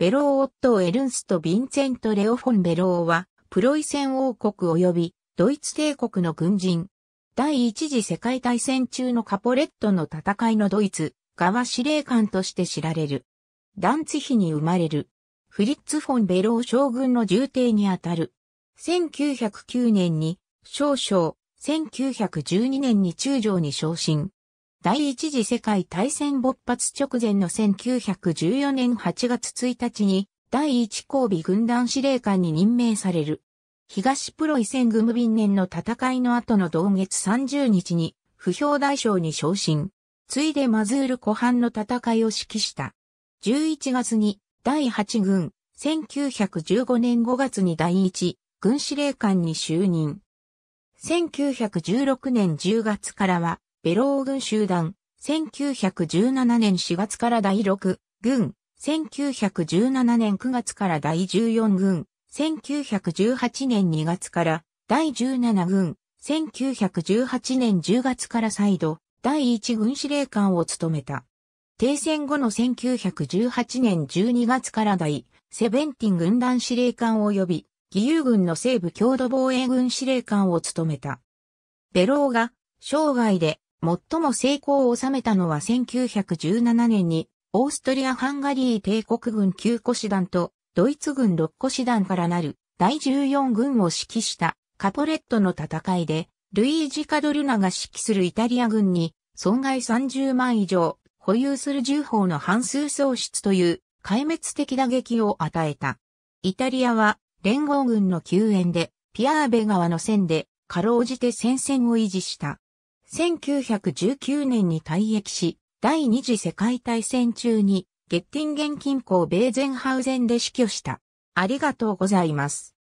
ベロー・オット・エルンスト・ヴィンセント・レオフォン・ベローは、プロイセン王国及びドイツ帝国の軍人。第一次世界大戦中のカポレットの戦いのドイツ側司令官として知られる。ダンツヒに生まれる。フリッツ・フォン・ベロー将軍の従弟にあたる。1909年に少将、1912年に中将に昇進。第一次世界大戦勃発直前の1914年8月1日に第一後備軍団司令官に任命される。東プロイセングムビン年の戦いの後の同月30日に不評大将に昇進。ついでマズール湖畔の戦いを指揮した。11月に第8軍、1915年5月に第一軍司令官に就任。1916年10月からはベロー軍集団、1917年4月から第6軍、1917年9月から第14軍、1918年2月から第17軍、1918年10月から再度、第1軍司令官を務めた。停戦後の1918年12月から第セベンティン軍団司令官及び義勇軍の西部郷土防衛軍司令官を務めた。ベローが生涯で最も成功を収めたのは1917年にオーストリア・ハンガリー帝国軍9個師団とドイツ軍6個師団からなる第14軍を指揮したカポレットの戦いでルイージ・カドルナが指揮するイタリア軍に損害30万以上保有する銃砲の半数喪失という壊滅的打撃を与えた。イタリアは連合軍の救援でピアーベ川の線でかろうじて戦線を維持した。1919年に退役し、第二次世界大戦中にゲッティンゲン近郊ベーゼンハウゼンで死去した。ありがとうございます。